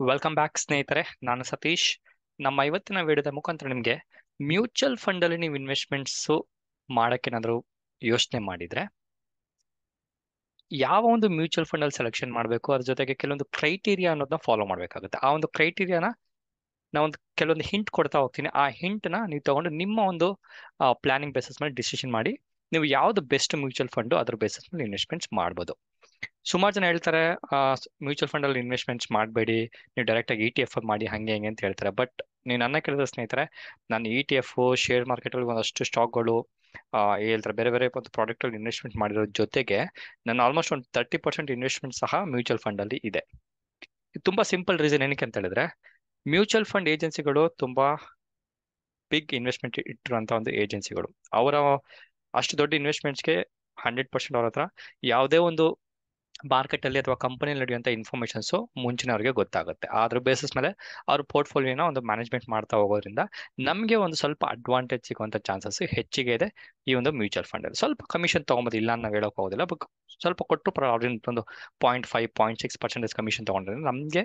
Welcome back ಸ್ನೇಹಿತರೆ. ನಾನು ಸತೀಶ್. ನಮ್ಮ ಇವತ್ತಿನ ವಿಡಿಯೋದ ಮುಖಾಂತರ ನಿಮಗೆ ಮ್ಯೂಚುವಲ್ ಫಂಡ್ ಅಲ್ಲಿ ನೀವು ಇನ್ವೆಸ್ಟ್ಮೆಂಟ್ಸ್ ಮಾಡೋಕ್ಕೇನಾದರೂ ಯೋಚನೆ ಮಾಡಿದ್ರೆ ಯಾವ ಒಂದು ಮ್ಯೂಚುವಲ್ ಫಂಡ್ ಅಲ್ಲಿ ಸೆಲೆಕ್ಷನ್ ಮಾಡಬೇಕು, ಅದ್ರ ಜೊತೆಗೆ ಕೆಲವೊಂದು ಕ್ರೈಟೀರಿಯಾ ಅನ್ನೋದನ್ನ ಫಾಲೋ ಮಾಡಬೇಕಾಗುತ್ತೆ. ಆ ಒಂದು ಕ್ರೈಟೀರಿಯಾನ ನಾವೊಂದು ಕೆಲವೊಂದು ಹಿಂಟ್ ಕೊಡ್ತಾ ಹೋಗ್ತೀನಿ. ಆ ಹಿಂಟ್ನ ನೀವು ತಗೊಂಡು ನಿಮ್ಮ ಒಂದು ಪ್ಲಾನಿಂಗ್ ಬೇಸಿಸ್ ಮೇಲೆ ಡಿಸಿಷನ್ ಮಾಡಿ ನೀವು ಯಾವ್ದು ಬೆಸ್ಟ್ ಮ್ಯೂಚುವಲ್ ಫಂಡ್ ಅದ್ರ ಬೇಸಿಸ್ ಮೇಲೆ ಇನ್ವೆಸ್ಟ್ಮೆಂಟ್ಸ್ ಮಾಡ್ಬೋದು. ಸುಮಾರು ಜನ ಹೇಳ್ತಾರೆ ಮ್ಯೂಚುವಲ್ ಫಂಡ್ ಅಲ್ಲಿ ಇನ್ವೆಸ್ಟ್ಮೆಂಟ್ಸ್ ಮಾಡಬೇಡಿ, ನೀವು ಡೈರೆಕ್ಟ್ ಆಗಿ ಇ ಟಿ ಎಫ್ ಮಾಡಿ ಹಂಗೆ ಹಂಗೆ ಅಂತ ಹೇಳ್ತಾರೆ. ಬಟ್ ನೀವು ನನ್ನ ಕೇಳಿದ ಸ್ನೇಹಿತರೆ, ನಾನು E T F share market ಅಲ್ಲಿ ಒಂದಷ್ಟು ಸ್ಟಾಕ್ಗಳು ಹೇಳ್ತಾರೆ ಬೇರೆ ಬೇರೆ ಒಂದು ಪ್ರಾಡಕ್ಟ್ ಅಲ್ಲಿ ಇನ್ವೆಸ್ಟ್ಮೆಂಟ್ ಮಾಡಿರೋ ಜೊತೆಗೆ ನನ್ನ ಆಲ್ಮೋಸ್ಟ್ ಒಂದು ತರ್ಟಿ ಪರ್ಸೆಂಟ್ ಇನ್ವೆಸ್ಟ್ಮೆಂಟ್ ಸಹ ಮ್ಯೂಚುವಲ್ ಫಂಡ್ ಅಲ್ಲಿ ಇದೆ. ತುಂಬಾ ಸಿಂಪಲ್ ರೀಸನ್ ಏನಕ್ಕೆ ಅಂತ ಹೇಳಿದ್ರೆ ಮ್ಯೂಚುವಲ್ ಫಂಡ್ ಏಜೆನ್ಸಿಗಳು ತುಂಬಾ ಬಿಗ್ ಇನ್ವೆಸ್ಟ್ಮೆಂಟ್ ಇಟ್ಟಿರುವಂತ ಒಂದು ಏಜೆನ್ಸಿಗಳು ಅವರ ಅಷ್ಟು ದೊಡ್ಡ ಇನ್ವೆಸ್ಟ್ಮೆಂಟ್ಸ್ಗೆ ಹಂಡ್ರೆಡ್ ಪರ್ಸೆಂಟ್ ಅವ್ರ ಹತ್ರ ಯಾವುದೇ ಒಂದು ಮಾರ್ಕೆಟ್ ಅಲ್ಲಿ ಅಥವಾ ಕಂಪನಿಯಲ್ಲಿ ನಡೆಯುವಂತ ಇನ್ಫಾರ್ಮೇಶನ್ಸ್ ಮುಂಚಿನ ಅವರಿಗೆ ಗೊತ್ತಾಗುತ್ತೆ. ಅದ್ರ ಬೇಸಿಸ್ ಮೇಲೆ ಅವ್ರ ಪೋರ್ಟ್ಫೋಲಿಯೋನ ಒಂದು ಮ್ಯಾನೇಜ್ಮೆಂಟ್ ಮಾಡ್ತಾ ಹೋಗೋದ್ರಿಂದ ನಮಗೆ ಒಂದು ಸ್ವಲ್ಪ ಅಡ್ವಾಂಟೇಜ್ ಸಿಗುವಂತ ಚಾನ್ಸಸ್ ಹೆಚ್ಚಿಗೆ ಇದೆ ಈ ಒಂದು ಮ್ಯೂಚುವಲ್ ಫಂಡ್ ಅಲ್ಲಿ. ಸ್ವಲ್ಪ ಕಮಿಷನ್ ತಗೊಂಬೋದು, ಇಲ್ಲ ನಾವು ಹೇಳೋಕೆ ಹೋಗೋದಿಲ್ಲ ಬಟ್ ಸ್ವಲ್ಪ ಕೊಟ್ಟು ಅವ್ರಿಂದ ಒಂದು point five point six percentage commission ತಗೊಂಡ್ರೆ ನಮಗೆ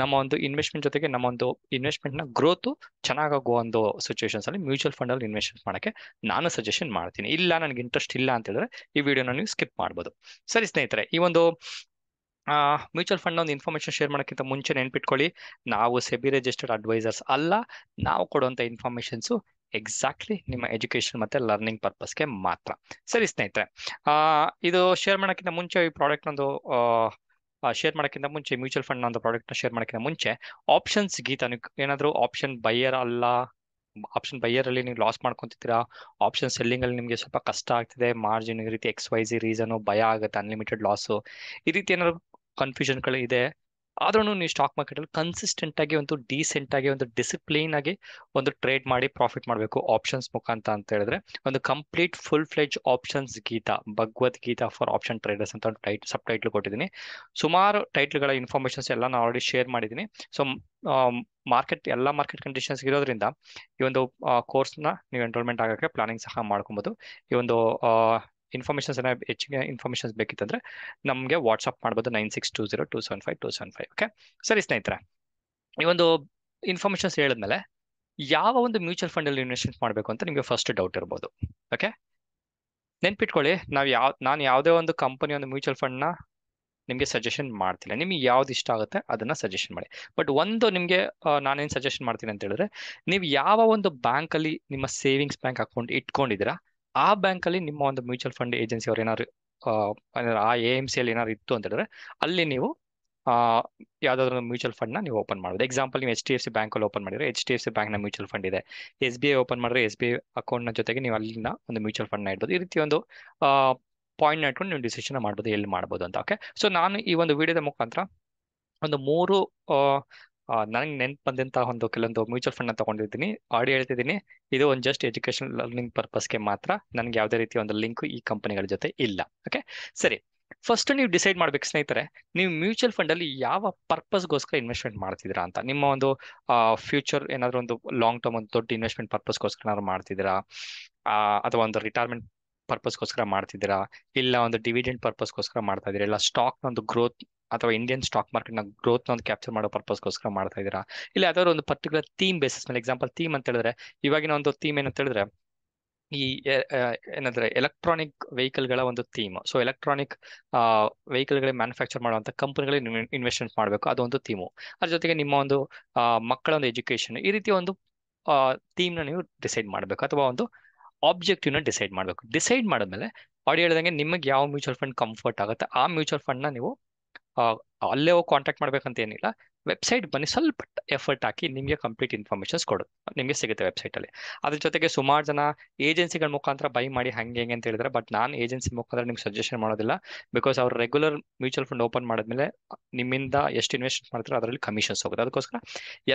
ನಮ್ಮ ಒಂದು ಇನ್ವೆಸ್ಟ್ಮೆಂಟ್ ಜೊತೆಗೆ ನಮ್ಮ ಒಂದು ಇನ್ವೆಸ್ಟ್ಮೆಂಟ್ನ ಗ್ರೋತ್ ಚೆನ್ನಾಗೋ ಒಂದು ಸಿಚುವೇಶನ್ಸ್ ಅಲ್ಲಿ ಮ್ಯೂಚುವಲ್ ಫಂಡ್ ಅಲ್ಲಿ ಇನ್ವೆಸ್ಟ್ಮೆಂಟ್ ಮಾಡಕ್ಕೆ ನಾನು ಸಜೆಷನ್ ಮಾಡ್ತೀನಿ. ಇಲ್ಲ, ನನಗೆ ಇಂಟ್ರೆಸ್ಟ್ ಇಲ್ಲ ಅಂತ ಹೇಳಿದ್ರೆ ಈ ವಿಡಿಯೋನ ನೀವು ಸ್ಕಿಪ್ ಮಾಡ್ಬೋದು. ಸರಿ ಸ್ನೇಹಿತರೆ, ಈ ಒಂದು ಮ್ಯೂಚುವಲ್ ಫಂಡ್ ಒಂದು ಇನ್ಫಾರ್ಮೇಶನ್ ಶೇರ್ ಮಾಡೋಕ್ಕಿಂತ ಮುಂಚೆ ನೆನ್ಪಿಟ್ಕೊಳ್ಳಿ. ನಾವು ಸೆಬಿ ರಿಜಿಸ್ಟರ್ಡ್ ಅಡ್ವೈಸರ್ಸ್ ಅಲ್ಲ, ನಾವು ಕೊಡುವಂತ ಇನ್ಫಾರ್ಮೇಶನ್ಸ್ ಎಕ್ಸಾಕ್ಟ್ಲಿ ನಿಮ್ಮ ಎಜುಕೇಶನ್ ಮತ್ತೆ ಲರ್ನಿಂಗ್ ಪರ್ಪಸ್ಗೆ ಮಾತ್ರ. ಸರಿ ಸ್ನೇಹಿತರೆ, ಆ, ಇದು ಶೇರ್ ಮಾಡೋಕ್ಕಿಂತ ಮುಂಚೆ ಈ ಪ್ರಾಡಕ್ಟ್ ಒಂದು ಶೇರ್ ಮಾಡೋಕ್ಕಿಂತ ಮುಂಚೆ ಮ್ಯೂಚುವಲ್ ಫಂಡ್ ಒಂದು ಪ್ರಾಡಕ್ಟ್ನ ಶೇರ್ ಮಾಡೋಕ್ಕಿಂತ ಮುಂಚೆ ಆಪ್ಷನ್ಸ್ ಗೀತ ಏನಾದರೂ ಆಪ್ಷನ್ ಬೈಯರ್ ಅಲ್ಲ ಆಪ್ಷನ್ ಬೈಯರ್ ಅಲ್ಲಿ ನೀವು ಲಾಸ್ ಮಾಡ್ಕೊತಿದ್ದೀರಾ? ಆಪ್ಷನ್ ಸೆಲ್ಲಿಂಗ್ ಅಲ್ಲಿ ನಿಮಗೆ ಸ್ವಲ್ಪ ಕಷ್ಟ ಆಗ್ತಿದೆ. ಮಾರ್ಜಿನ್ ಈ ರೀತಿ ಎಕ್ಸ್ ವೈ ಜಿ ರೀಸನ್ ಭಯ ಆಗುತ್ತೆ ಅನ್ಲಿಮಿಟೆಡ್ ಲಾಸು ಈ ರೀತಿ ಏನಾದ್ರು ಕನ್ಫ್ಯೂಷನ್ಗಳು ಇದೆ? ಆದ್ರೂ ನೀವು ಸ್ಟಾಕ್ ಮಾರ್ಕೆಟ್ ಅಲ್ಲಿ ಕನ್ಸಿಸ್ಟೆಂಟ್ ಆಗಿ ಒಂದು ಡೀಸೆಂಟ್ ಆಗಿ ಒಂದು ಡಿಸಿಪ್ಲೀನ್ ಆಗಿ ಒಂದು ಟ್ರೇಡ್ ಮಾಡಿ ಪ್ರಾಫಿಟ್ ಮಾಡಬೇಕು ಆಪ್ಷನ್ಸ್ ಮುಖಾಂತರ ಅಂತ ಹೇಳಿದ್ರೆ. ಒಂದು complete full fledge options Gita, Bhagavad Gita for option traders ಅಂತ ಒಂದು ಟೈಟ್ ಸಬ್ ಟೈಟ್ಲ್ ಕೊಟ್ಟಿದ್ದೀನಿ. ಸುಮಾರು ಟೈಟ್ಲ್ಗಳ ಇನ್ಫಾರ್ಮೇಶನ್ಸ್ ಎಲ್ಲ ನಾನು ಆಲ್ರೆಡಿ ಶೇರ್ ಮಾಡಿದ್ದೀನಿ. ಸೊ ಮಾರ್ಕೆಟ್, ಎಲ್ಲ ಮಾರ್ಕೆಟ್ ಕಂಡೀಷನ್ಸ್ ಇರೋದ್ರಿಂದ ಈ ಒಂದು ಕೋರ್ಸ್ನ ನೀವು ಎನ್ರೋಲ್ಮೆಂಟ್ ಆಗೋಕ್ಕೆ ಪ್ಲಾನಿಂಗ್ ಸಹ ಮಾಡ್ಕೊಬೋದು. ಈ ಒಂದು ಇನ್ಫಾರ್ಮೇಷನ್ಸ್ ಏನೋ ಹೆಚ್ಚಿಗೆ ಇನ್ಫಾರ್ಮೇಷನ್ಸ್ ಬೇಕಿತ್ತಂದ್ರೆ ನಮಗೆ ವಾಟ್ಸಪ್ ಮಾಡ್ಬೋದು nine six two zero two seven five two seven five okay ಸರಿ ಸ್ನೇಹಿತರೆ, ಈ ಒಂದು ಇನ್ಫಾರ್ಮೇಷನ್ಸ್ ಹೇಳಿದ್ಮೇಲೆ ಯಾವ ಒಂದು ಮ್ಯೂಚುವಲ್ ಫಂಡ್ ಅಲ್ಲಿ ಇನ್ವೆಸ್ಟ್ಮೆಂಟ್ ಮಾಡಬೇಕು ಅಂತ ನಿಮಗೆ ಫಸ್ಟ್ ಡೌಟ್ ಇರ್ಬೋದು ಓಕೆ ನೆನ್ಪಿಟ್ಕೊಳ್ಳಿ, ನಾವು ಯಾವ, ನಾನು ಯಾವುದೇ ಒಂದು ಕಂಪನಿ ಒಂದು ಮ್ಯೂಚುವಲ್ ಫಂಡ್ನ ನಿಮಗೆ ಸಜೆಷನ್ ಮಾಡ್ತಿಲ್ಲ. ನಿಮಗೆ ಯಾವ್ದು ಇಷ್ಟ ಆಗುತ್ತೆ ಅದನ್ನ ಸಜೆಷನ್ ಮಾಡಿ. ಬಟ್ ಒಂದು ನಿಮಗೆ ನಾನೇನು ಸಜೆಷನ್ ಮಾಡ್ತೀನಿ ಅಂತ ಹೇಳಿದ್ರೆ, ನೀವು ಯಾವ ಒಂದು ಬ್ಯಾಂಕ್ ಅಲ್ಲಿ ನಿಮ್ಮ ಸೇವಿಂಗ್ಸ್ ಬ್ಯಾಂಕ್ ಅಕೌಂಟ್ ಇಟ್ಕೊಂಡಿದ್ದೀರಾ, ಆ ಬ್ಯಾಂಕ್ ಅಲ್ಲಿ ನಿಮ್ಮ ಒಂದು ಮ್ಯೂಚುವಲ್ ಫಂಡ್ ಏಜೆನ್ಸಿ ಅವ್ರು ಏನಾದ್ರು, ಆ ಎ ಎಂ ಸಿ ಅಲ್ಲಿ ಏನಾದ್ರು ಇತ್ತು ಅಂತ ಹೇಳಿದ್ರೆ, ಅಲ್ಲಿ ನೀವು ಯಾವ್ದಾದ್ರು ಮ್ಯೂಚುವಲ್ ಫಂಡ್ನ ನೀವು ಓಪನ್ ಮಾಡಬಹುದು ಎಕ್ಸಾಂಪಲ್ ನೀವು H D F C bank ಅಲ್ಲಿ ಓಪನ್ ಮಾಡಿದ್ರೆ ಎಚ್ ಡಿ ಎಫ್ ಸಿ ಬ್ಯಾಂಕ್ನ ಮ್ಯೂಚುವಲ್ ಫಂಡ್ ಇದೆ. ಎಸ್ ಬಿ ಐ ಓಪನ್ ಮಾಡಿದ್ರೆ ಎಸ್ ಬಿ ಐ ಅಕೌಂಟ್ನ ಜೊತೆಗೆ ನೀವು ಅಲ್ಲಿನ ಒಂದು ಮ್ಯೂಚುವಲ್ ಫಂಡ್ನ ಇಡ್ಬೋದು. ಈ ರೀತಿ ಒಂದು ಪಾಯಿಂಟ್ ಇಟ್ಕೊಂಡು ನೀವು ಡಿಸಿಷನ್ ಮಾಡ್ಬೋದು, ಎಲ್ಲಿ ಮಾಡ್ಬೋದು ಅಂತ ಓಕೆ ಸೊ ನಾನು ಈ ಒಂದು ವಿಡಿಯೋದ ಮುಖಾಂತರ ಒಂದು ಮೂರು ನನಗೆ ನೆನ್ಪು ಬಂದಂತಹ ಒಂದು ಕೆಲವೊಂದು ಮ್ಯೂಚುವಲ್ ಫಂಡ್ನ ತಗೊಂಡಿದ್ದೀನಿ. ಆಡಿ ಹೇಳ್ತಿದ್ದೀನಿ, ಇದು ಒಂದು ಜಸ್ಟ್ ಎಜುಕೇಶನ್ ಲರ್ನಿಂಗ್ ಪರ್ಪಸ್ಗೆ ಮಾತ್ರ ನನಗೆ ಯಾವುದೇ ರೀತಿ ಒಂದು ಲಿಂಕ್ ಈ ಕಂಪನಿಗಳ ಜೊತೆ ಇಲ್ಲ ಓಕೆ ಸರಿ ಫಸ್ಟ್ ನೀವು ಡಿಸೈಡ್ ಮಾಡ್ಬೇಕು ಸ್ನೇಹಿತರೆ, ನೀವು ಮ್ಯೂಚುವಲ್ ಫಂಡ್ ಅಲ್ಲಿ ಯಾವ ಪರ್ಪಸ್ಗೋಸ್ಕರ ಇನ್ವೆಸ್ಟ್ಮೆಂಟ್ ಮಾಡ್ತಿದ್ದೀರಾ ಅಂತ? ನಿಮ್ಮ ಒಂದು ಫ್ಯೂಚರ್ ಏನಾದ್ರು ಒಂದು ಲಾಂಗ್ ಟರ್ಮ್ ಒಂದು ದೊಡ್ಡ ಇನ್ವೆಸ್ಟ್ಮೆಂಟ್ ಪರ್ಪಸ್ಗೋಸ್ಕರ ಏನಾದ್ರು ಮಾಡ್ತಿದ್ದೀರಾ? ಅಥವಾ ಒಂದು ರಿಟೈರ್ಮೆಂಟ್ ಪರ್ಪಸ್ಗೋಸ್ಕರ ಮಾಡ್ತಿದ್ದೀರಾ? ಇಲ್ಲ, ಒಂದು ಡಿವಿಡೆಂಟ್ ಪರ್ಪಸ್ಗೋಸ್ಕರ ಮಾಡ್ತಾ ಇದ್ದೀರಾ ಇಲ್ಲ ಸ್ಟಾಕ್ ಒಂದು ಗ್ರೋತ್ ಅಥವಾ ಇಂಡಿಯನ್ ಸ್ಟಾಕ್ ಮಾರ್ಕೆಟ್ನ ಗ್ರೋತ್ ಒಂದು ಕ್ಯಾಪ್ಚರ್ ಮಾಡೋ ಪರ್ಪಸ್ಗೋಸ್ಕರ ಮಾಡ್ತಾ ಇದ್ದೀರಾ ಇಲ್ಲ, ಯಾವ್ದಾದ್ರು ಒಂದು ಪರ್ಟಿಕ್ಯುಲರ್ ಥೀಮ್ ಬೇಸಿಸ್ ಮೇಲೆ ಎಕ್ಸಾಂಪಲ್ ಥೀಮ್ ಅಂತ ಹೇಳಿದ್ರೆ, ಇವಾಗಿನ ಒಂದು ಥೀಮ್ ಏನಂತ ಹೇಳಿದ್ರೆ, ಈ ಏನಂದ್ರೆ ಎಲೆಕ್ಟ್ರಾನಿಕ್ ವೆಹಿಕಲ್ಗಳ ಒಂದು ಥೀಮ್ ಸೊ ಎಲೆಕ್ಟ್ರಾನಿಕ್ ವೆಹಿಕಲ್ ಗಳಿಗೆ ಮ್ಯಾನುಫ್ಯಾಕ್ಚರ್ ಮಾಡುವಂತ ಕಂಪನಿಗಳಿಗೆ ಇನ್ವೆಸ್ಟ್ಮೆಂಟ್ ಮಾಡಬೇಕು. ಅದೊಂದು ಥೀಮು ಅದ್ರ ಜೊತೆಗೆ ನಿಮ್ಮ ಒಂದು ಮಕ್ಕಳ ಒಂದು ಎಜುಕೇಶನ್ ಈ ರೀತಿ ಒಂದು ಥೀಮ್ನ ನೀವು ಡಿಸೈಡ್ ಮಾಡಬೇಕು. ಅಥವಾ ಒಂದು ಆಬ್ಜೆಕ್ಟಿವ್ನ ಡಿಸೈಡ್ ಮಾಡಬೇಕು. ಡಿಸೈಡ್ ಮಾಡಿದ್ಮೇಲೆ ಅವ್ರು ಹೇಳಿದಂಗೆ ನಿಮಗೆ ಯಾವ ಮ್ಯೂಚುವಲ್ ಫಂಡ್ ಕಂಫರ್ಟ್ ಆಗುತ್ತೆ, ಆ ಮ್ಯೂಚುವಲ್ ಫಂಡ್ನ ನೀವು ಅಲ್ಲೇ ಹೋಗಿ ಕಾಂಟ್ಯಾಕ್ಟ್ ಮಾಡ್ಬೇಕಂತ ಏನಿಲ್ಲ. ವೆಬ್ಸೈಟ್ ಬನ್ನಿ, ಸ್ವಲ್ಪ ಎಫರ್ಟ್ ಹಾಕಿ ನಿಮಗೆ ಕಂಪ್ಲೀಟ್ ಇನ್ಫಾರ್ಮೇಷನ್ಸ್ ಕೊಡು. ನಿಮಗೆ ಸಿಗುತ್ತೆ ವೆಬ್ಸೈಟ್ ಅಲ್ಲಿ. ಅದ್ರ ಜೊತೆಗೆ ಸುಮಾರು ಜನ ಏಜೆನ್ಸಿಗಳ ಮುಖಾಂತರ ಬೈ ಮಾಡಿ ಹಂಗೆ ಹೆಂಗೆ ಅಂತ ಹೇಳಿದ್ರೆ ಬಟ್ ನಾನು ಏಜೆನ್ಸಿ ಮುಖಾಂತರ ನಿಮ್ಗೆ ಸಜೆಷನ್ ಮಾಡೋದಿಲ್ಲ. ಬಿಕಾಸ್ ಅವ್ರು ರೆಗ್ಯುಲರ್ ಮ್ಯೂಚುವಲ್ ಫಂಡ್ ಓಪನ್ ಮಾಡಿದ್ಮೇಲೆ ನಿಮ್ಮಿಂದ ಎಷ್ಟು ಇನ್ವೆಸ್ಟ್ ಮಾಡ್ತಾರೆ ಅದರಲ್ಲಿ ಕಮಿಷನ್ಸ್ ಹೋಗುತ್ತೆ. ಅದಕ್ಕೋಸ್ಕರ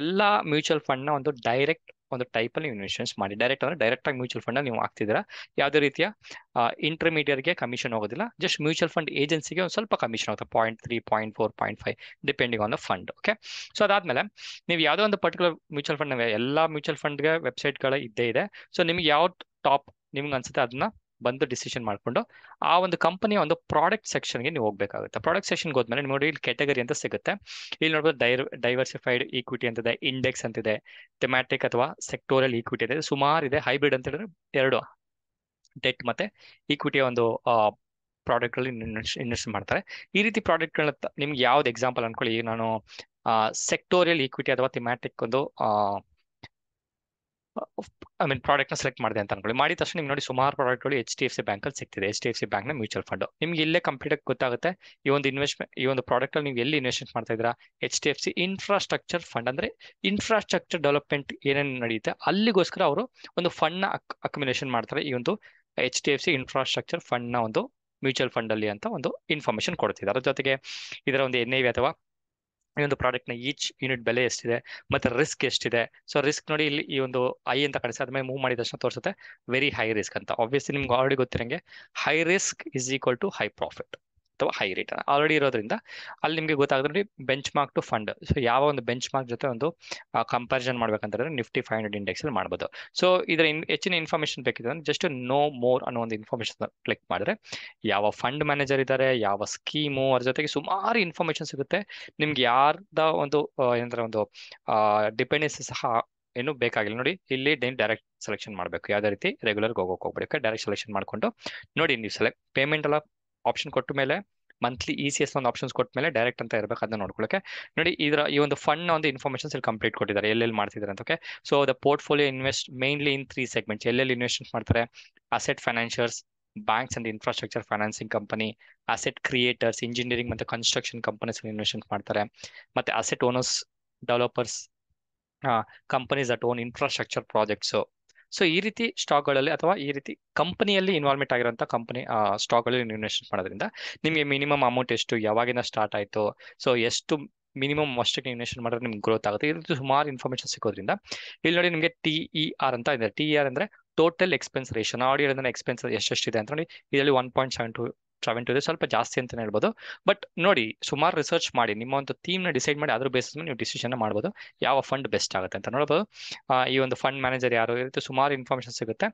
ಎಲ್ಲ ಮ್ಯೂಚುವಲ್ ಫಂಡ್ನ ಒಂದು ಡೈರೆಕ್ಟ್ ಒಂದು ಟೈಪ್ ಅಲ್ಲಿ ಇನ್ವೆಸ್ಟ್ಮೆಂಟ್ಸ್ ಮಾಡಿ. ಡೈರೆಕ್ಟ್ ಅಂದ್ರೆ ಡೈರೆಕ್ಟ್ ಆಗಿ ಮ್ಯೂಚುವಲ್ ಫಂಡ್ ನೀವು ಹಾಕ್ತಿದ್ದೀರಾ. ಯಾವುದೇ ರೀತಿಯ ಇಂಟರ್ಮೀಡಿಯಟ್ಗೆ ಕಮಿಷನ್ ಹೋಗೋದಿಲ್ಲ. ಜಸ್ಟ್ ಮ್ಯೂಚುವಲ್ ಫಂಡ್ ಏಜೆನ್ಸಿಗೆ ಒಂದು ಸ್ವಲ್ಪ ಕಮಿಷನ್ ಆಗುತ್ತೆ. Point three point four point five depending on the fund okay so ಅದಾದ್ಮೇಲೆ ನೀವು ಯಾವುದೋ ಒಂದು ಪರ್ಟಿಕ್ಯುಲರ್ ಮ್ಯೂಚುವಲ್ ಫಂಡ್ ಎಲ್ಲ ಮ್ಯೂಚುವಲ್ ಫಂಡ್ಗೆ ವೆಬ್ಸೈಟ್ಗಳ ಇದ್ದೇ ಇದೆ. ಸೊ ನಿಮ್ಗೆ ಯಾವ ಟಾಪ್ ನಿಮ್ಗೆ ಅನ್ಸುತ್ತೆ ಅದನ್ನ ಬಂದು ಡಿಸಿಷನ್ ಮಾಡಿಕೊಂಡು ಆ ಒಂದು ಕಂಪನಿಯ ಒಂದು ಪ್ರಾಡಕ್ಟ್ ಸೆಕ್ಷನ್ಗೆ ನೀವು ಹೋಗಬೇಕಾಗುತ್ತೆ. ಪ್ರಾಡಕ್ಟ್ ಸೆಕ್ಷನ್ಗೆ ಹೋದ್ಮೇಲೆ ನೀವು ನೋಡಿ ಇಲ್ಲಿ ಕೆಟಗರಿ ಅಂತ ಸಿಗುತ್ತೆ. ಇಲ್ಲಿ ನೋಡ್ಬೋದು ಡೈರ್ ಡೈವರ್ಸಿಫೈಡ್ ಈಕ್ವಿಟಿ ಅಂತಿದೆ ಇಂಡೆಕ್ಸ್ ಅಂತಿದೆ ಥೆಮ್ಯಾಟಿಕ್ ಅಥವಾ ಸೆಕ್ಟೋರಿಯಲ್ ಈಕ್ವಿಟಿ ಇದೆ. ಸುಮಾರು ಇದೆ ಹೈಬ್ರಿಡ್ ಅಂತ ಹೇಳಿದ್ರೆ ಎರಡು. ಡೆಟ್ ಮತ್ತೆ ಈಕ್ವಿಟಿಯ ಒಂದು ಪ್ರಾಡಕ್ಟ್ಗಳಲ್ಲಿ ಇನ್ವೆಸ್ಟ್ ಮಾಡ್ತಾರೆ. ಈ ರೀತಿ ಪ್ರಾಡಕ್ಟ್ಗಳನ್ನ ನಿಮ್ಗೆ ಯಾವ್ದು ಎಕ್ಸಾಂಪಲ್ ಅನ್ಕೊಳ್ಳಿ. ನಾನು ಸೆಕ್ಟೋರಿಯಲ್ ಈಕ್ವಿಟಿ ಅಥವಾ ಥಿಮ್ಯಾಟಿಕ್ ಒಂದು ಐ ಮೀನ್ ಪ್ರಾಡಕ್ಟ್ನ ಸೆಲೆಕ್ಟ್ ಮಾಡಿದೆ ಅಂತ ಅನ್ಕೊಳ್ಳಿ. ಮಾಡಿದ ತಕ್ಷಣ ನಿಮ್ಗೆ ನೋಡಿ ಸುಮಾರು ಪ್ರಾಡಕ್ಟ್ಗಳು ಎಚ್ ಡಿ ಎಫ್ ಸಿ ಬ್ಯಾಂಕಲ್ಲಿ ಸಿಗ್ತಿದೆ. ಎಚ್ ಡಿ ಎಫ್ ಸಿ ಬ್ಯಾಂಕ್ನ ಮ್ಯೂಚುವಲ್ ಫಂಡ್ ನಿಮ್ಗೆ ಇಲ್ಲೇ ಕಂಪ್ಲೀಟ್ ಆಗಿ ಗೊತ್ತಾಗುತ್ತೆ ಈ ಒಂದು ಇನ್ವೆಸ್ಟ್ಮೆಂಟ್ ಈ ಒಂದು ಪ್ರಾಡಕ್ಟ್ ಅಲ್ಲಿ ನೀವು ಎಲ್ಲಿ ಇನ್ವೆಸ್ಟ್ಮೆಂಟ್ ಮಾಡ್ತಾ ಇದ್ದೀರಾ? H D F C infrastructure fund ಅಂದ್ರೆ ಇನ್ಫ್ರಾಸ್ಟ್ರಕ್ಚರ್ ಡೆವಲಪ್ಮೆಂಟ್ ಏನೇನು ನಡೆಯುತ್ತೆ? ಅಲ್ಲಿಗೋಸ್ಕರ ಅವರು ಒಂದು ಫಂಡ್ನ ಅಕ್ಯುಮಿಲೇಷನ್ ಮಾಡ್ತಾರೆ. ಈ ಒಂದು H D F C infrastructure ಫಂಡ್ನ ಒಂದು ಮ್ಯೂಚುವಲ್ ಫಂಡ್ ಅಲ್ಲಿ ಅಂತ ಒಂದು ಇನ್ಫಾರ್ಮೇಶನ್ ಕೊಡ್ತಿದ್ದಾರೆ. ಜೊತೆಗೆ ಇದರ ಒಂದು ಎನ್ ಐ ವಿ ಅಥವಾ ಈ ಒಂದು ಪ್ರಾಡಕ್ಟ್ನ ಈಚ್ ಯೂನಿಟ್ ಬೆಲೆ ಎಷ್ಟಿದೆ, ಮತ್ತೆ ರಿಸ್ಕ್ ಎಷ್ಟಿದೆ. ಸೊ ರಿಸ್ಕ್ ನೋಡಿ ಇಲ್ಲಿ ಈ ಒಂದು ಐ ಅಂತ ಕಳಿಸಿ ಅದ್ಮೇಲೆ ಮೂವ್ ಮಾಡಿದ ತಕ್ಷಣ ತೋರಿಸುತ್ತೆ. ವೆರಿ ಹೈ ರಿಸ್ಕ್ ಅಂತ. ಆಬ್ವಿಯಸ್ಲಿ ನಿಮ್ಗೆ already ಗೊತ್ತಿರಂಗೆ high risk is equal to high profit ಅಥವಾ ಹೈ ರಿಟರ್ನ್ ಆಲ್ರೆಡಿ ಇರೋದ್ರಿಂದ ಅಲ್ಲಿ ನಿಮಗೆ ಗೊತ್ತಾಗುತ್ತೆ ನೋಡಿ benchmark to fund so ಯಾವ ಒಂದು ಬೆಂಚ್ ಮಾರ್ಕ್ ಜೊತೆ ಒಂದು ಕಂಪಾರಿಸನ್ ಮಾಡ್ಬೇಕಂತಂದ್ರೆ ನಿಫ್ಟಿ ಫೈವ್ ಹಂಡ್ರೆಡ್ ಇಂಡೆಕ್ಸ್ ಅಲ್ಲಿ ಮಾಡ್ಬೋದು. ಸೊ ಇದರ ಹೆಚ್ಚಿನ ಇನ್ಫಾರ್ಮೇಶನ್ ಬೇಕಿದೆ ಅಂದ್ರೆ ಜಸ್ಟ್ ನೋ ಮೋರ್ ಅನ್ನೋ ಒಂದು ಇನ್ಫಾರ್ಮೇಶನ್ ಕ್ಲಿಕ್ ಮಾಡಿದ್ರೆ ಯಾವ ಫಂಡ್ ಮ್ಯಾನೇಜರ್ ಇದ್ದಾರೆ ಯಾವ ಸ್ಕೀಮು ಅದ್ರ ಜೊತೆಗೆ ಸುಮಾರು ಇನ್ಫಾರ್ಮೇಶನ್ ಸಿಗುತ್ತೆ. ನಿಮ್ಗೆ ಯಾರ್ದ ಒಂದು ಏನಂದ್ರೆ ಒಂದು ಡಿಪೆಂಡೆನ್ಸಿ ಸಹ ಏನು ಬೇಕಾಗಿಲ್ಲ. ನೋಡಿ ಇಲ್ಲಿ ಡೈರೆಕ್ಟ್ ಸೆಲೆಕ್ಷನ್ ಮಾಡಬೇಕು. ಯಾವುದೇ ರೀತಿ ರೆಗ್ಯುಲರ್ ಹೋಗೋಕೆ ಹೋಗ್ಬೇಕು ಡೈರೆಕ್ಟ್ ಸೆಲೆಕ್ಷನ್ ಮಾಡ್ಕೊಂಡು ನೋಡಿ ನೀವು ಸೆಲೆಕ್ಟ್ ಪೇಮೆಂಟ್ ಎಲ್ಲ ಆಪ್ಷನ್ ಕೊಟ್ಟ ಮೇಲೆ ಮಂತ್ಲಿ ಇ ಸಿ ಎಸ್ ಒಂದು ಆಪ್ಷನ್ಸ್ ಕೊಟ್ಟ ಮೇಲೆ ಡೈರೆಕ್ಟ್ ಅಂತ ಇರಬೇಕು ಅದನ್ನ ನೋಡ್ಕೊಳ್ಳೋಕೆ. ನೋಡಿ, ಇದರ ಈ ಒಂದು ಫಂಡ್ ಒಂದು ಇನ್ಫಾರ್ಮೇಷನ್ಸ್ ಇಲ್ಲಿ ಕಂಪ್ಲೀಟ್ ಕೊಟ್ಟಿದ್ದಾರೆ, ಎಲ್ಲೆಲ್ಲಿ ಮಾಡ್ತಿದ್ದಾರೆ ಅಂತ okay so the portfolio invest mainly in three segments ಎಲ್ಲೆಲ್ಲಿ ಇನ್ವೆಸ್ಟ್ಮೆಂಟ್ ಮಾಡ್ತಾರೆ? Asset financiers banks and infrastructure financing company asset creators engineering ಮತ್ತು ಕನ್ಸ್ಟ್ರಕ್ಷನ್ ಕಂಪನೀಸ್ ಇನ್ವೆಸ್ಟ್ಮೆಂಟ್ ಮಾಡ್ತಾರೆ. ಮತ್ತೆ asset owners developers companies at own infrastructure projects so ಈ ರೀತಿ ಸ್ಟಾಕ್ಗಳಲ್ಲಿ ಅಥವಾ ಈ ರೀತಿ ಕಂಪನಿಯಲ್ಲಿ ಇನ್ವಾಲ್ವ್ಮೆಂಟ್ ಆಗಿರುವಂಥ ಕಂಪನಿ ಸ್ಟಾಕ್ಗಳಲ್ಲಿ ಇನ್ವೆಸ್ಟ್ ಮಾಡೋದ್ರಿಂದ ನಿಮಗೆ ಮಿನಿಮಮ್ ಅಮೌಂಟ್ ಎಷ್ಟು, ಯಾವಾಗಿಂದ ಸ್ಟಾರ್ಟ್ ಆಯಿತು ಸೊ ಎಷ್ಟು ಮಿನಿಮಮ್ ಅಷ್ಟಕ್ಕೆ ಇನ್ವೆಸ್ಟ್ ಮಾಡಿದ್ರೆ ನಿಮ್ಗೆ ಗ್ರೋತ್ ಆಗುತ್ತೆ ರೀತಿ ಸುಮಾರು ಇನ್ಫಾರ್ಮೇಶನ್ ಸಿಗೋದ್ರಿಂದ ಇಲ್ಲಿ ನೋಡಿ ನಿಮಗೆ ಟಿ ಇ ಆರ್ ಅಂತ ಇದೆ. ಟಿ ಇ ಆರ್ ಅಂದ್ರೆ ಟೋಟಲ್ ಎಕ್ಸ್ಪೆನ್ಸ್ ರೇಷನ್ ಆಡಿಯೋ ಎಕ್ಸ್ಪೆನ್ಸ್ ಎಷ್ಟೆಷ್ಟಿದೆ ಅಂತ ನೋಡಿ, ಇದರಲ್ಲಿ one point seven two seven two ಇದೆ ಸ್ವಲ್ಪ ಜಾಸ್ತಿ ಅಂತ ಹೇಳ್ಬೋದು. ಬಟ್ ನೋಡಿ, ಸುಮಾರು ರಿಸರ್ಚ್ ಮಾಡಿ ನಿಮ್ಮ ಒಂದು ಥೀಮ್ನ ಡಿಸೈಡ್ ಮಾಡಿ, ಅದ್ರ ಬೇಸಿಸ್ ಮೇಲೆ ನೀವು ಡಿಸಿಷನ್ ಮಾಡ್ಬೋದು. ಯಾವ ಫಂಡ್ ಬೆಸ್ಟ್ ಆಗುತ್ತೆ ಅಂತ ನೋಡ್ಬೋದು. ಈ ಒಂದು ಫಂಡ್ ಮ್ಯಾನೇಜರ್ ಯಾರು ಇರುತ್ತೆ ಸುಮಾರು ಇನ್ಫಾರ್ಮೇಶನ್ ಸಿಗುತ್ತೆ.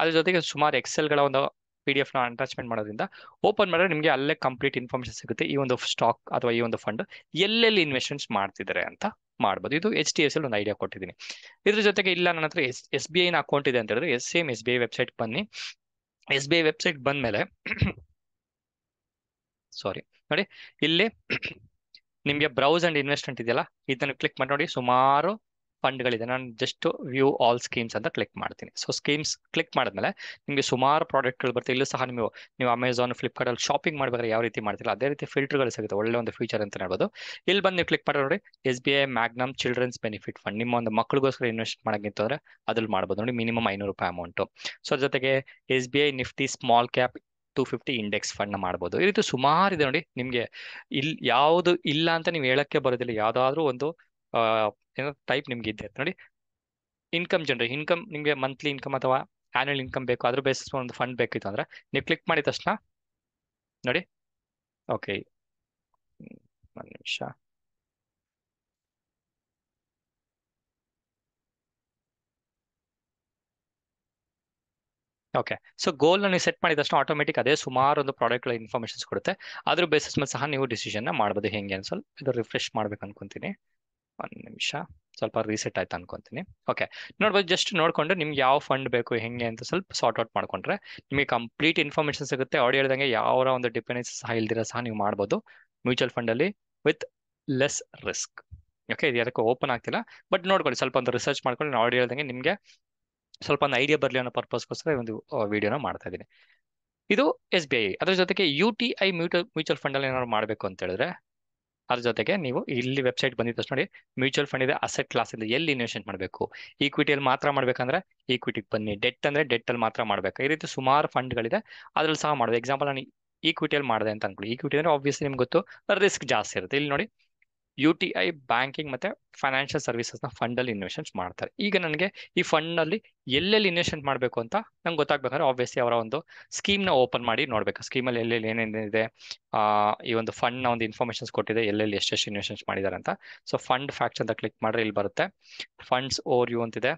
ಅದ್ರ ಜೊತೆಗೆ ಸುಮಾರು ಎಕ್ಸೆಲ್ಗಳ ಒಂದು ಪಿ ಡಿ ಎಫ್ನ ಅಟ್ಯಾಚ್ಮೆಂಟ್ ಮಾಡೋದ್ರಿಂದ ಓಪನ್ ಮಾಡಿದ್ರೆ ನಿಮಗೆ ಅಲ್ಲೇ ಕಂಪ್ಲೀಟ್ ಇನ್ಫಾರ್ಮೇಶನ್ ಸಿಗುತ್ತೆ. ಈ ಒಂದು ಸ್ಟಾಕ್ ಅಥವಾ ಈ ಒಂದು ಫಂಡ್ ಎಲ್ಲೆಲ್ಲಿ ಇನ್ವೆಸ್ಟ್ಮೆಂಟ್ಸ್ ಮಾಡ್ತಿದ್ದಾರೆ ಅಂತ ಮಾಡ್ಬೋದು. ಇದು ಎಚ್ ಡಿ ಎಸ್ ಎಲ್ ಒಂದು ಐಡಿಯಾ ಕೊಟ್ಟಿದ್ದೀನಿ. ಇದ್ರ ಜೊತೆಗೆ ಇಲ್ಲ, ನನ್ನ ಹತ್ರ ಎಸ್ ಎಸ್ ಬಿ ಐನ ಅಕೌಂಟ್ ಇದೆ ಅಂತ ಹೇಳಿದ್ರೆ S same S B I website ಬನ್ನಿ. ಎಸ್ ಬಿ ಐ ವೆಬ್ಸೈಟ್ ಬಂದ್ಮೇಲೆ ಸಾರಿ ನೋಡಿ, ಇಲ್ಲಿ ನಿಮಗೆ ಬ್ರೌಸ್ ಅಂಡ್ ಇನ್ವೆಸ್ಟ್ಮೆಂಟ್ ಇದೆಯಲ್ಲ, ಇದನ್ನು ಕ್ಲಿಕ್ ಮಾಡಿ ನೋಡಿ, ಸುಮಾರು ಫಂಡ್ಗಳಿದೆ ನಾನು ಜಸ್ಟ್ ವ್ಯೂ ಆಲ್ ಸ್ಕೀಮ್ಸ್ ಅಂತ ಕ್ಲಿಕ್ ಮಾಡ್ತೀನಿ. ಸೊ ಸ್ಕೀಮ್ಸ್ ಕ್ಲಿಕ್ ಮಾಡಿದ್ಮೇಲೆ ನಿಮಗೆ ಸುಮಾರು ಪ್ರಾಡಕ್ಟ್ಗಳು ಬರುತ್ತೆ ಇಲ್ಲೂ ಸಹ ನೀವು ನೀವು ಅಮೆಝಾನ್ ಫ್ಲಿಪ್ಕಾರ್ಟಲ್ಲಿ ಶಾಪಿಂಗ್ ಮಾಡ್ಬೇಕಾದ್ರೆ ಯಾವ ರೀತಿ ಮಾಡ್ತೀರಾ ಅದೇ ರೀತಿ ಫಿಲ್ಟರ್ಗಳು ಸಿಗುತ್ತೆ. ಒಳ್ಳೆ ಒಂದು ಫ್ಯೂಚರ್ ಅಂತ ಹೇಳ್ಬೋದು. ಇಲ್ಲಿ ಬಂದು ನೀವು ಕ್ಲಿಕ್ ಮಾಡಿ ನೋಡಿ S B I Magnum children's benefit fund ನಿಮ್ಮ ಒಂದು ಮಕ್ಕಳಿಗೋಸ್ಕರ ಇನ್ವೆಸ್ಟ್ ಮಾಡೋಂಗಿತ್ತಂದ್ರೆ ಅದ್ರಲ್ಲಿ ಮಾಡ್ಬೋದು. ನೋಡಿ ಮಿನಿಮಮ್ ಐನೂರು ರೂಪಾಯಿ ಅಮೌಂಟು ಸೊ ಜೊತೆಗೆ S B I Nifty small cap two fifty index fund ಮಾಡ್ಬೋದು. ಈ ರೀತಿ ಸುಮಾರು ಇದೆ ನೋಡಿ ನಿಮಗೆ ಇಲ್ ಯಾವುದು ಇಲ್ಲ ಅಂತ ನೀವು ಹೇಳಕ್ಕೆ ಬರೋದಿಲ್ಲ. ಯಾವುದಾದ್ರೂ ಒಂದು ಏನೋ ಟೈಪ್ ನಿಮ್ಗೆ ಇದೆ ನೋಡಿ. ಇನ್ಕಮ್ ಜನರೇಟ್ ಇನ್ಕಮ್ ನಿಮಗೆ ಮಂತ್ಲಿ ಇನ್ಕಮ್ ಅಥವಾ ಆನ್ಯುವಲ್ ಇನ್ಕಮ್ ಬೇಕು, ಅದ್ರ ಬೇಸಿಸ್ ಒಂದು ಫಂಡ್ ಬೇಕಿತ್ತು ಅಂದ್ರೆ ನೀವು ಕ್ಲಿಕ್ ಮಾಡಿದ ತಕ್ಷಣ ನೋಡಿ. ಓಕೆ ಒಂದು ನಿಮಿಷ. ಓಕೆ ಸೊ ಗೋಲ್ ನೀವು ಸೆಟ್ ಮಾಡಿದ ತಕ್ಷಣ ಆಟೋಮೆಟಿಕ್ ಅದೇ ಸುಮಾರು ಒಂದು ಪ್ರಾಡಕ್ಟ್ಗಳ ಇನ್ಫಾರ್ಮೇಶನ್ಸ್ ಕೊಡುತ್ತೆ. ಅದ್ರ ಬೇಸಿಸ್ ಮೇಲೆ ಸಹ ನೀವು ಡಿಸಿಷನ್ ಮಾಡ್ಬೋದು. ಹೆಂಗೆ ಅಂತ ಸ್ವಲ್ಪ ಇದು ರಿಫ್ರೆಶ್ ಮಾಡ್ಬೇಕು ಅನ್ಕೊಂತೀನಿ. ಒಂದು ನಿಮಿಷ. ಸ್ವಲ್ಪ ರೀಸೆಟ್ ಆಯ್ತು ಅನ್ಕೊಂತೀನಿ. ಓಕೆ ನೋಡ್ಬೋದು ಜಸ್ಟ್ ನೋಡ್ಕೊಂಡು ನಿಮ್ಗೆ ಯಾವ ಫಂಡ್ ಬೇಕು, ಹೆಂಗೆ ಅಂತ ಸ್ವಲ್ಪ ಸಾರ್ಟ್ ಔಟ್ ಮಾಡ್ಕೊಂಡ್ರೆ ನಿಮಗೆ ಕಂಪ್ಲೀಟ್ ಇನ್ಫಾರ್ಮೇಶನ್ ಸಿಗುತ್ತೆ. ಆಡಿ ಹೇಳ್ದಂಗೆ ಯಾವ ಒಂದು ಡಿಪೆಂಡೆನ್ಸ್ ಸಹ ಇಲ್ದಿರ ಸಹ ನೀವು ಮಾಡ್ಬೋದು. ಮ್ಯೂಚುವಲ್ ಫಂಡಲ್ಲಿ ವಿತ್ ಲೆಸ್ ರಿಸ್ಕ್ ಓಕೆ ಇದು ಯಾರಕ್ಕೂ ಓಪನ್ ಆಗ್ತಿಲ್ಲ. ಬಟ್ ನೋಡ್ಕೊಳ್ಳಿ, ಸ್ವಲ್ಪ ಒಂದು ರಿಸರ್ಚ್ ಮಾಡ್ಕೊಂಡು ಆಡಿ ಹೇಳ್ದಂಗೆ ನಿಮಗೆ ಸ್ವಲ್ಪ ಒಂದು ಐಡಿಯಾ ಬರಲಿ ಅನ್ನೋ ಪರ್ಪಸ್ಗೋಸ್ಕರ ಒಂದು ವಿಡಿಯೋನ ಮಾಡ್ತಾ ಇದ್ದೀನಿ. ಇದು ಎಸ್ ಬಿ ಐ ಅದ್ರ ಜೊತೆಗೆ U T I mutual mutual ಫಂಡಲ್ಲಿ ಏನಾದ್ರು ಮಾಡಬೇಕು ಅಂತ ಹೇಳಿದ್ರೆ, ಅದ್ರ ಜೊತೆಗೆ ನೀವು ಇಲ್ಲಿ ವೆಬ್ಸೈಟ್ ಬಂದಿದ್ದ ತಕ್ಷಣ ನೋಡಿ ಮ್ಯೂಚುವಲ್ ಫಂಡ್ ಇದೆ ಅಸೆಟ್ ಕ್ಲಾಸ್ ಇದೆ, ಎಲ್ಲಿ ಇನ್ವೆಸ್ಟ್ಮೆಂಟ್ ಮಾಡಬೇಕು? ಈಕ್ವಿಟಿಯಲ್ಲಿ ಮಾತ್ರ ಮಾಡ್ಬೇಕಂದ್ರೆ ಈಕ್ವಿಟಿಗೆ ಬನ್ನಿ ಡೆಟ್ ಅಂದರೆ ಡೆಟ್ಟಲ್ಲಿ ಮಾತ್ರ ಮಾಡಬೇಕು. ಈ ರೀತಿ ಸುಮಾರು ಫಂಡ್ಗಳಿದೆ ಅದ್ರಲ್ಲಿ ಸಹ ಮಾಡೋದು ಎಕ್ಸಾಂಪಲ್ ನಾನು ಈಕ್ವಿಟಿಯಲ್ಲಿ ಮಾಡಿದೆ ಅಂತ ಅನ್ಕೊಳ್ಳಿ. ಈಕ್ವಿಟಿ ಅಂದರೆ ಆಬ್ವಿಯಸ್ಲಿ ನಿಮ್ಗೆ ಗೊತ್ತು ರಿಸ್ಕ್ ಜಾಸ್ತಿ ಇರುತ್ತೆ. ಇಲ್ಲಿ ನೋಡಿ ಯು ಟಿ ಐ ಬ್ಯಾಂಕಿಂಗ್ ಮತ್ತೆ ಫೈನಾನ್ಷಿಯಲ್ ಸರ್ವಿಸಸ್ನ ಫಂಡಲ್ಲಿ ಇನ್ವೆಸ್ಟ್ಮೆಂಟ್ ಮಾಡ್ತಾರೆ. ಈಗ ನನಗೆ ಈ ಫಂಡ್ನಲ್ಲಿ ಎಲ್ಲೆಲ್ಲಿ ಇನ್ವೆಸ್ಟ್ಮೆಂಟ್ ಮಾಡಬೇಕು ಅಂತ ನಂಗೆ ಗೊತ್ತಾಗ್ಬೇಕಾದ್ರೆ ಆಬ್ವಿಯಸ್ಲಿ ಅವರ ಒಂದು ಸ್ಕೀಮ್ನ ಓಪನ್ ಮಾಡಿ ನೋಡ್ಬೇಕು. ಸ್ಕೀಮಲ್ಲಿ ಎಲ್ಲೆಲ್ಲಿ ಏನೇನಿದೆ ಈ ಒಂದು ಫಂಡ್ನ ಒಂದು ಇನ್ಫಾರ್ಮೇಶನ್ಸ್ ಕೊಟ್ಟಿದೆ, ಎಲ್ಲೆಲ್ಲಿ ಎಷ್ಟೆಷ್ಟು ಇನ್ವೆಸ್ಟ್ಮೆಂಟ್ ಮಾಡಿದ್ದಾರೆ ಅಂತ. ಸೊ ಫಂಡ್ ಫ್ಯಾಕ್ಟ್ಸ್ ಅಂತ ಕ್ಲಿಕ್ ಮಾಡ್ರೆ ಇಲ್ಲಿ ಬರುತ್ತೆ. ಫಂಡ್ಸ್ ಓರ್ ಯು ಅಂತಿದೆ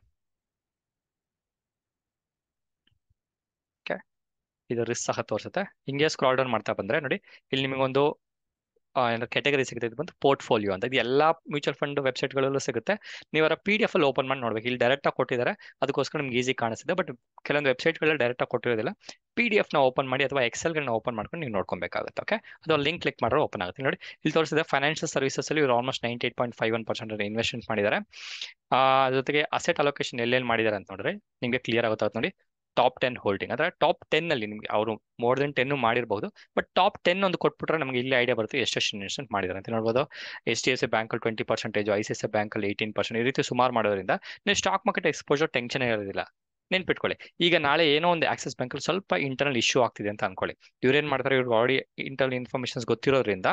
ಇದು ರಿಸ್ಕ್ ಸಹ ತೋರಿಸುತ್ತೆ. ಹಿಂಗೆ ಸ್ಕ್ರಾಲ್ ಡೌನ್ ಮಾಡ್ತಾ ಬಂದ್ರೆ ನೋಡಿ, ಇಲ್ಲಿ ನಿಮಗೊಂದು ಕೆಟಗರಿ ಸಿಗುತ್ತೆ ಇದು ಬಂದು ಪೋರ್ಟ್ಫೋಲಿಯೋ ಅಂತ. ಇದು ಎಲ್ಲ ಮ್ಯೂಚುವಲ್ ಫಂಡ್ ವೆಬ್ಸೈಟ್ಗಳಲ್ಲೂ ಸಿಗುತ್ತೆ. ನೀವು ಅವರ ಪಿ ಡಿ ಎಫ್ ಅಲ್ಲಿ ಓಪನ್ ಮಾಡಿ ನೋಡ್ಬೇಕು. ಇಲ್ಲಿ ಡೈರೆಕ್ಟ್ ಆಗಿ ಕೊಟ್ಟಿದ್ದಾರೆ. ಅದಕ್ಕೋಸ್ಕರ ನಿಮ್ಗೆ ಈಸಿ ಕಾಣಿಸುತ್ತೆ ಬಟ್ ಕೆಲವೊಂದು ವೆಬ್ಸೈಟ್ಗಳಲ್ಲಿ ಡೈರೆಕ್ಟ್ ಆಗಿ ಕೊಟ್ಟಿರೋದಿಲ್ಲ. ಪಿ ಡಿ ಎಫ್ನ ಓಪನ್ ಮಾಡಿ ಅಥವಾ ಎಕ್ಸೆಲ್ ಗಳನ್ನ ಓಪನ್ ಮಾಡ್ಕೊಂಡು ನೀವು ನೋಡ್ಕೊಬೇಕಾಗುತ್ತೆ ಓಕೆ ಅದು ಲಿಂಕ್ ಕ್ಲಿಕ್ ಮಾಡಿದ್ರೆ ಓಪನ್ ಆಗುತ್ತೆ. ನೋಡಿ, ಇಲ್ಲಿ ತೋರಿಸಿದೆ ಫೈನಾನ್ಷಿಯಲ್ ಸರ್ವಿಸಸ್ ಅಲ್ಲಿ ಇವರು almost ninety eight point five one percent investment ಮಾಡಿದ್ದಾರೆ. ಜೊತೆಗೆ ಅಸೆಟ್ ಅಲೋಕೇಶನ್ ಎಲ್ಲೆಲ್ಲಿ ಮಾಡಿದ್ದಾರೆ ಅಂತ ನೋಡ್ರಿ. ನಿಮಗೆ ಕ್ಲಿಯರ್ ಆಗುತ್ತೆ ನೋಡಿ. ಟಾಪ್ ಟೆನ್ ಹೋಲ್ಡಿಂಗ್ ಅಂದ್ರೆ ಟಾಪ್ ಟೆನ್ ಅಲ್ಲಿ ನಿಮಗೆ ಅವರು ಮೋರ್ ದೆನ್ ಟೆನ್ ಮಾಡಿರಬಹುದು. ಬಟ್ ಟಾಪ್ ಟೆನ್ ಒಂದು ಕೊಟ್ಬಿಟ್ರೆ ನಮಗೆ ಇಲ್ಲಿ ಐಡಿಯಾ ಬರುತ್ತೆ ಎಷ್ಟೆಷ್ಟು ಇನ್ವೆಸ್ಟ್ಮೆಂಟ್ ಮಾಡಿದ್ದಾರೆ. ಅಂತ ನೋಡ್ಬೋದು ಎಚ್ ಡಿ ಎಸ್ ಬ್ಯಾಂಕ್ ಅಲ್ಲಿ twenty percentage I C S bank ಅಲ್ಲಿ ಏಯ್ಟೀನ್ ಪರ್ಸೆಂಟ್ ಈ ರೀತಿ ಸುಮಾರು ಮಾಡೋದ್ರಿಂದ ನೀವು ಸ್ಟಾಕ್ ಮಾರ್ಕೆಟ್ ಎಕ್ಸ್ಪೋಜರ್ ಟೆನ್ಷನ್ ಇರೋದಿಲ್ಲ. ನೆನ್ಪಿಟ್ಕೊಳ್ಳಿ. ಈಗ ನಾಳೆ ಏನೋ ಒಂದು ಆಕ್ಸಿಸ್ ಬ್ಯಾಂಕ್ ಅಲ್ಲಿ ಸ್ವಲ್ಪ ಇಂಟರ್ನಲ್ ಇಶ್ಯೂ ಆಗ್ತಿದೆ ಅಂತ ಅನ್ಕೊಳ್ಳಿ. ಇವ್ರೇನ್ ಮಾಡ್ತಾರೆ? ಇವ್ರಿಗೆ ಆಲ್ರೆಡಿ ಇಂಟರ್ನಲ್ ಇನ್ಫಾರ್ಮೇಶನ್ಸ್ ಗೊತ್ತಿರೋದ್ರಿಂದ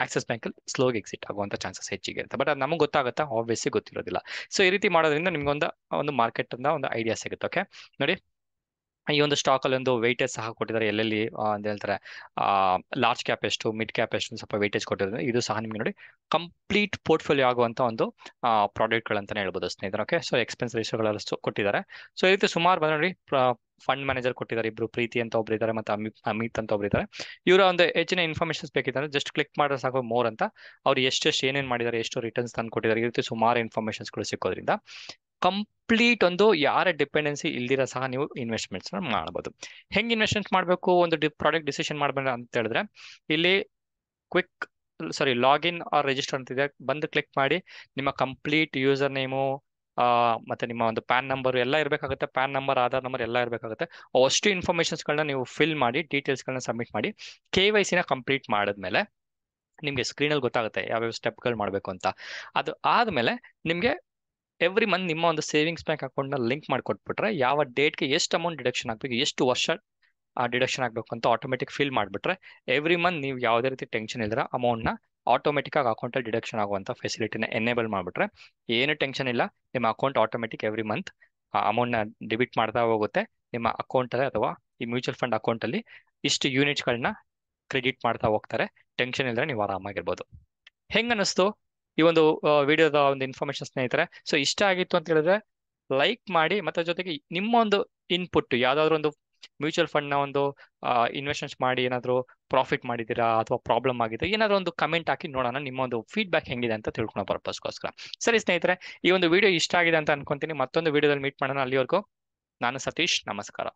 ಆಕ್ಸಿಸ್ ಬ್ಯಾಂಕ್ ಅಲ್ಲಿ ಸ್ಲೋಗೆ ಎಕ್ಸಿಟ್ ಆಗುವಂತ ಚಾನ್ಸಸ್ ಹೆಚ್ಚಿಗೆ ಇರುತ್ತೆ. ಬಟ್ ಅದು ನಮಗೆ ಗೊತ್ತಾಗುತ್ತಾ? ಆಬ್ವಿಯಸ್ಲಿ ಗೊತ್ತಿರೋದಿಲ್ಲ. ಸೊ ಈ ರೀತಿ ಮಾಡೋದ್ರಿಂದ ನಿಮ್ಗೆ ಒಂದು ಒಂದು ಮಾರ್ಕೆಟ್ ಒಂದು ಐಡಿಯಾ ಸಿಗುತ್ತೆ ಓಕೆ ನೋಡಿ. ಈ ಒಂದು ಸ್ಟಾಕ್ ಅಲ್ಲಿ ಒಂದು ವೈಟೇಜ್ ಸಹ ಕೊಟ್ಟಿದ್ದಾರೆ. ಎಲ್ಲೆಲ್ಲಿ ಅಂತ ಹೇಳ್ತಾರೆ ಲಾರ್ಜ್ ಕ್ಯಾಪ್ ಎಷ್ಟು ಮಿಡ್ ಕ್ಯಾಪ್ ಎಷ್ಟು ಸ್ವಲ್ಪ ವೈಟೇಜ್ ಕೊಟ್ಟಿದ್ದಾರೆ. ಇದು ಸಹ ನಿಮ್ಗೆ ನೋಡಿ ಕಂಪ್ಲೀಟ್ ಪೋರ್ಟ್ಫೋಲಿಯೋ ಆಗುವಂತ ಒಂದು ಪ್ರಾಡಕ್ಟ್ಗಳಂತಾನೆ ಹೇಳ್ಬೋದು ಸ್ನೇಹಿತರೆ. ಓಕೆ ಸೊ ಎಕ್ಸ್ಪೆನ್ಸ್ ರೇಷೋಗಳೆಲ್ಲ ಕೊಟ್ಟಿದ್ದಾರೆ. ಸೊ ಈ ರೀತಿ ಸುಮಾರು ಬಂದ್ರೆ ನೋಡಿ ಫಂಡ್ ಮ್ಯಾನೇಜರ್ ಕೊಟ್ಟಿದ್ದಾರೆ. ಇಬ್ರು ಪ್ರೀತಿ ಅಂತ ಒಬ್ರು ಇದ್ದಾರೆ ಮತ್ತೆ ಅಮಿತ್ ಅಮಿತ್ ಅಂತ ಒಬ್ರು ಇದ್ದಾರೆ. ಇವರ ಒಂದು ಹೆಚ್ಚಿನ ಇನ್ಫಾರ್ಮೇಶನ್ಸ್ ಬೇಕಿದ್ದಾರೆ ಜಸ್ಟ್ ಕ್ಲಿಕ್ ಮಾಡಿದ್ರೆ ಸಾಕು ಮೋರ್ ಅಂತ. ಅವ್ರು ಎಷ್ಟೆಷ್ಟು ಏನೇನು ಮಾಡಿದ್ದಾರೆ, ಎಷ್ಟು ರಿಟರ್ನ್ಸ್ ತಂದು ಕೊಟ್ಟಿದ್ದಾರೆ. ಈ ರೀತಿ ಸುಮಾರು ಇನ್ಫಾರ್ಮೇಶನ್ಸ್ಗಳು ಸಿಕ್ಕೋದ್ರಿಂದ. ಕಂಪ್ಲೀಟ್ ಒಂದು ಯಾರ ಡಿಪೆಂಡೆನ್ಸಿ ಇಲ್ದಿರ ಸಹ ನೀವು ಇನ್ವೆಸ್ಟ್ಮೆಂಟ್ಸ್ ಮಾಡಬಹುದು ಹೆಂಗ್ ಇನ್ವೆಸ್ಟ್ಮೆಂಟ್ ಮಾಡಬೇಕು? ಒಂದು ಪ್ರಾಡಕ್ಟ್ ಡಿಸಿಷನ್ ಮಾಡಬೇಕು ಅಂತ ಹೇಳಿದ್ರೆ, ಇಲ್ಲಿ quick sorry login or register ಅಂತಿದೆ ಬಂದು ಕ್ಲಿಕ್ ಮಾಡಿ, ನಿಮ್ಮ ಕಂಪ್ಲೀಟ್ ಯೂಸರ್ ನೇಮು ಮತ್ತೆ ನಿಮ್ಮ ಒಂದು ಪ್ಯಾನ್ ನಂಬರ್ ಎಲ್ಲ ಇರಬೇಕಾಗುತ್ತೆ. ಪ್ಯಾನ್ ನಂಬರ್ ಆಧಾರ್ ನಂಬರ್ ಎಲ್ಲ ಇರಬೇಕಾಗುತ್ತೆ. ಅಷ್ಟು ಇನ್ಫಾರ್ಮೇಶನ್ಸ್ಗಳನ್ನ ನೀವು ಫಿಲ್ ಮಾಡಿ ಡೀಟೇಲ್ಸ್ಗಳನ್ನ ಸಬ್ಮಿಟ್ ಮಾಡಿ ಕೆ ವೈ ಸಿನ ಕಂಪ್ಲೀಟ್ ಮಾಡಿದ್ಮೇಲೆ ನಿಮಗೆ ಸ್ಕ್ರೀನಲ್ಲಿ ಗೊತ್ತಾಗುತ್ತೆ ಯಾವ್ಯಾವ ಸ್ಟೆಪ್ಗಳು ಮಾಡಬೇಕು ಅಂತ. ಅದು ಆದಮೇಲೆ ನಿಮಗೆ ಎವ್ರಿ ಮಂತ್ ನಿಮ್ಮ ಒಂದು ಸೇವಿಂಗ್ಸ್ ಬ್ಯಾಂಕ್ ಅಕೌಂಟ್ನ ಲಿಂಕ್ ಮಾಡಿಕೊಟ್ಬಿಟ್ರೆ ಯಾವ ಡೇಟ್ಗೆ ಎಷ್ಟು ಅಮೌಂಟ್ ಡಿಡಕ್ಷನ್ ಆಗಬೇಕು, ಎಷ್ಟು ವರ್ಷ ಆ ಡಿಡಕ್ಷನ್ ಆಗಬೇಕು ಅಂತ ಆಟೋಮೆಟಿಕ್ ಫಿಲ್ ಮಾಡಿಬಿಟ್ರೆ ಎವ್ರಿ ಮಂತ್ ನೀವು ಯಾವುದೇ ರೀತಿ ಟೆನ್ಷನ್ ಇಲ್ಲದ್ರೆ ಅಮೌಂಟ್ನ ಆಟೋಮೆಟಿಕ್ ಆಗಿ ಅಕೌಂಟಲ್ಲಿ ಡಿಡಕ್ಷನ್ ಆಗುವಂಥ ಫೆಸಿಲಿಟಿನ ಎನೇಬಲ್ ಮಾಡಿಬಿಟ್ರೆ ಏನು ಟೆನ್ಷನ್ ಇಲ್ಲ, ನಿಮ್ಮ ಅಕೌಂಟ್ ಆಟೋಮೆಟಿಕ್ ಎವ್ರಿ ಮಂತ್ ಆ ಅಮೌಂಟ್ನ ಡೆಬಿಟ್ ಮಾಡ್ತಾ ಹೋಗುತ್ತೆ. ನಿಮ್ಮ ಅಕೌಂಟಲ್ಲಿ ಅಥವಾ ಈ ಮ್ಯೂಚುವಲ್ ಫಂಡ್ ಅಕೌಂಟಲ್ಲಿ ಇಷ್ಟು ಯೂನಿಟ್ಸ್ಗಳನ್ನ ಕ್ರೆಡಿಟ್ ಮಾಡ್ತಾ ಹೋಗ್ತಾರೆ. ಟೆನ್ಷನ್ ಇಲ್ಲದೆ ನೀವು ಆರಾಮಾಗಿರ್ಬೋದು. ಹೆಂಗ್ ಅನ್ನಿಸ್ತು ಈ ಒಂದು ವಿಡಿಯೋದ ಒಂದು ಇನ್ಫಾರ್ಮೇಶನ್ ಸ್ನೇಹಿತರೆ. ಸೊ ಇಷ್ಟ ಆಗಿತ್ತು ಅಂತ ಹೇಳಿದ್ರೆ ಲೈಕ್ ಮಾಡಿ, ಮತ್ತೆ ಜೊತೆಗೆ ನಿಮ್ಮ ಒಂದು ಇನ್ಪುಟ್ ಯಾವ್ದಾದ್ರು ಒಂದು ಮ್ಯೂಚುವಲ್ ಫಂಡ್ನ ಒಂದು ಇನ್ವೆಸ್ಟ್ಮೆಂಟ್ ಮಾಡಿ, ಏನಾದ್ರು ಪ್ರಾಫಿಟ್ ಮಾಡಿದ್ದೀರಾ ಅಥವಾ ಪ್ರಾಬ್ಲಮ್ ಆಗಿದೆ ಏನಾದ್ರು ಒಂದು ಕಮೆಂಟ್ ಹಾಕಿ ನೋಡೋಣ. ನಿಮ್ಮ ಒಂದು ಫೀಡ್ಬ್ಯಾಕ್ ಹೆಂಗಿದೆ ಅಂತ ತಿಳ್ಕೊಳ್ಳೋ ಪರ್ಪಸ್ಗೋಸ್ಕರ ಸರಿ ಸ್ನೇಹಿತರೆ, ಈ ಒಂದು ವಿಡಿಯೋ ಇಷ್ಟ ಆಗಿದೆ ಅಂತ ಅನ್ಕೊಂತೀನಿ. ಮತ್ತೊಂದು ವಿಡಿಯೋದಲ್ಲಿ ಮೀಟ್ ಮಾಡೋಣ ಅಲ್ಲಿವರೆಗೂ. ನಾನು ಸತೀಶ್, ನಮಸ್ಕಾರ.